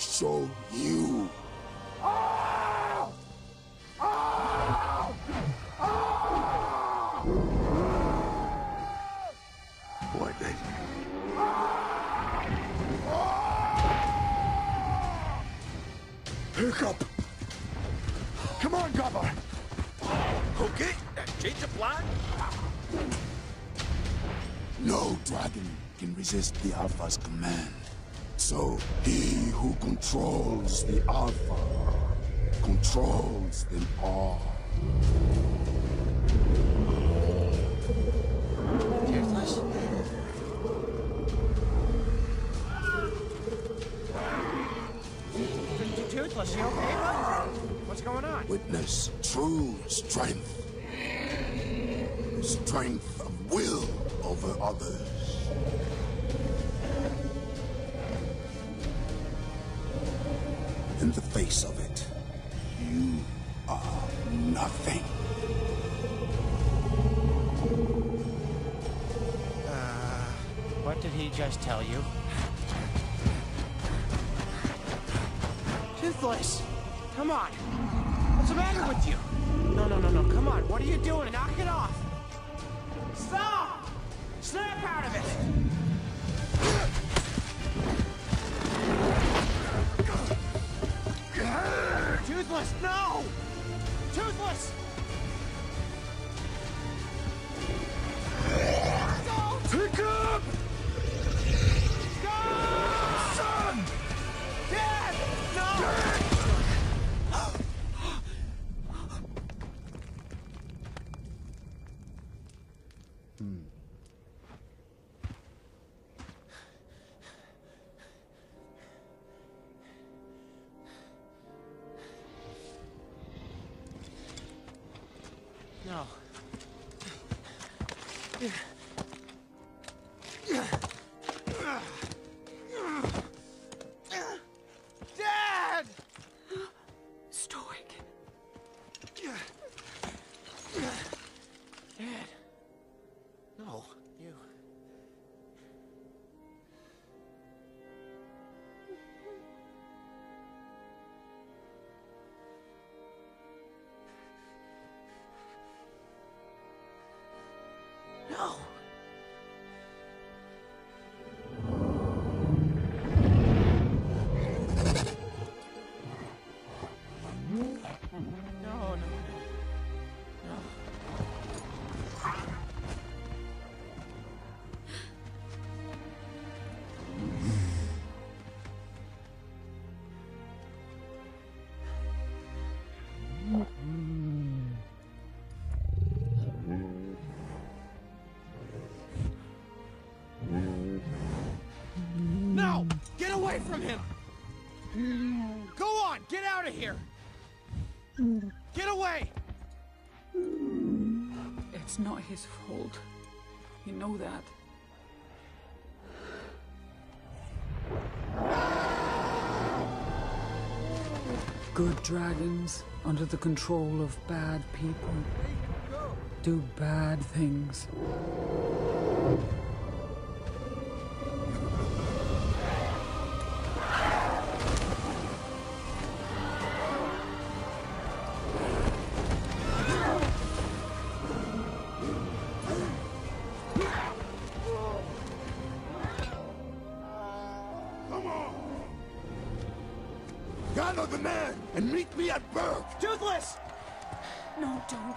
show you. What then? Pick up! Come on, Gabba! Okay, uh, change of plan. No dragon can resist the Alpha's command. So he who controls the Alpha controls them all. Toothless? Toothless, you okay, bud? What's going on? Witness true strength. Strength of will over others. In face of it, you are nothing. Uh, what did he just tell you? Toothless! Come on! What's the matter with you? No, no, no, no, come on. What are you doing? Knock Toothless, no! Toothless! No. No. From him! Go on! Get out of here! Get away! It's not his fault. You know that. Good dragons, under the control of bad people, do bad things. Come on! Gather the men and meet me at Berk! Toothless! No, don't.